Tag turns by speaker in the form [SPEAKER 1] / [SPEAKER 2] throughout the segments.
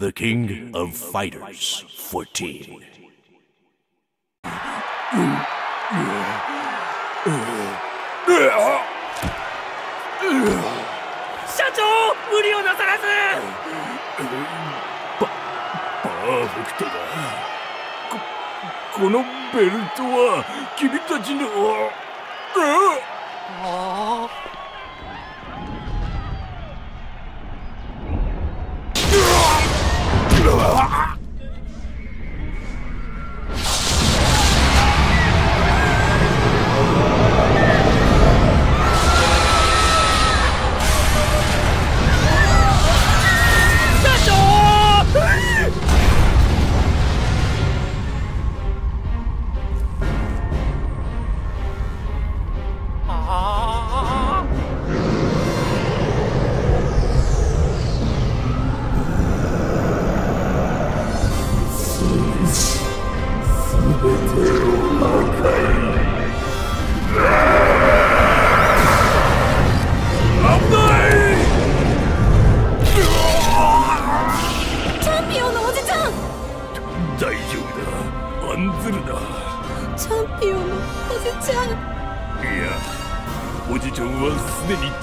[SPEAKER 1] The King of Fighters 14.
[SPEAKER 2] 社長無理をなさらず
[SPEAKER 1] パーフェクトだここのベルトは君たちの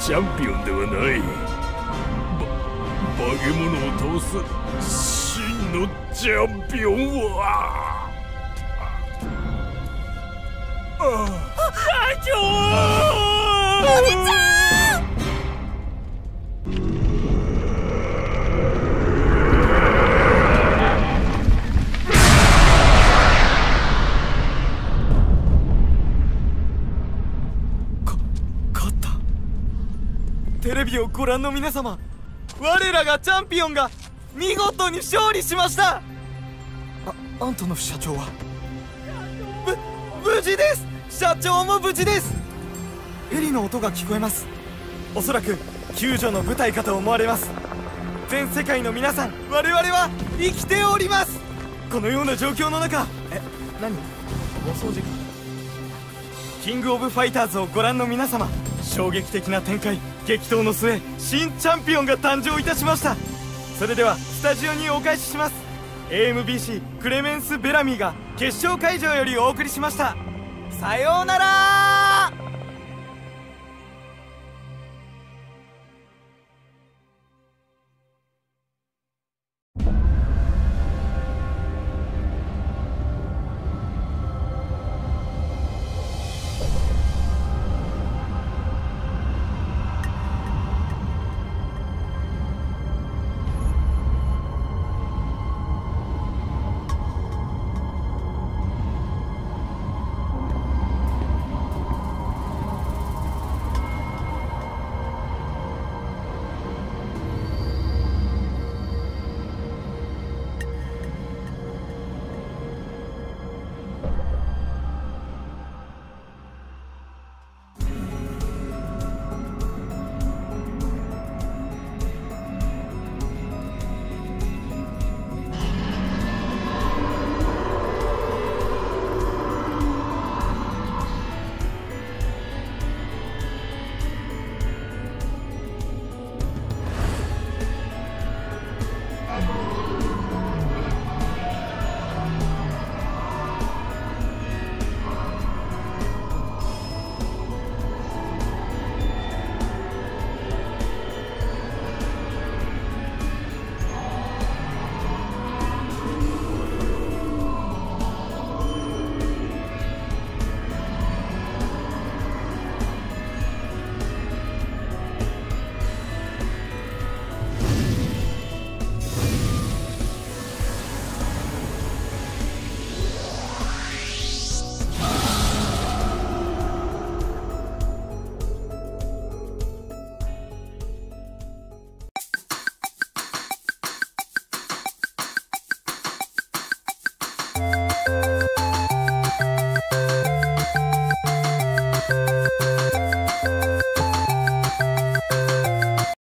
[SPEAKER 3] チャンピオン
[SPEAKER 1] ではない。ば化け物を倒す真のチャンピオンは。
[SPEAKER 3] おじちゃん。
[SPEAKER 4] テレビをご覧の皆様我らがチャンピオンが見事に勝利しました。あアントノフ社長は。無事です。社長も無事です。ヘリの音が聞こえます。おそらく救助の舞台かと思われます。全世界の皆さん我々は生きております。このような状況の中え何？お掃除か。キングオブファイターズをご覧の皆様衝撃的な展開激闘の末新チャンピオンが誕生いたしました。それではスタジオにお返しします。AMBC クレメンス・ベラミーが決勝会場よりお送りしました。さようなら。